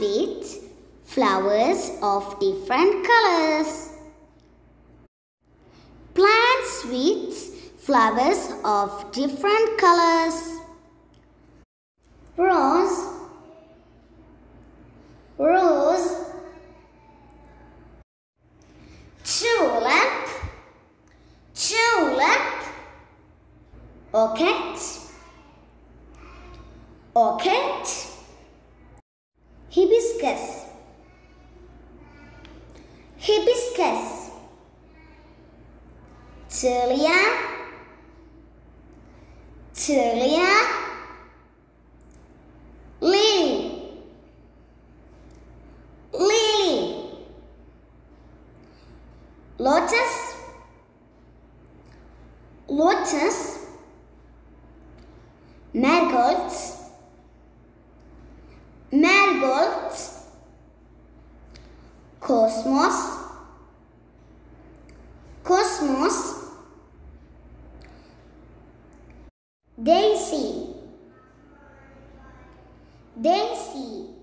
with flowers of different colors. Plants with flowers of different colors. Rose, rose, tulip, tulip, orchid, orchid, hibiscus, hibiscus, Tilia, Tilia, Lily, Lily, Lotus, Lotus, Marigolds, Cosmos, Cosmos, Daisy, Daisy,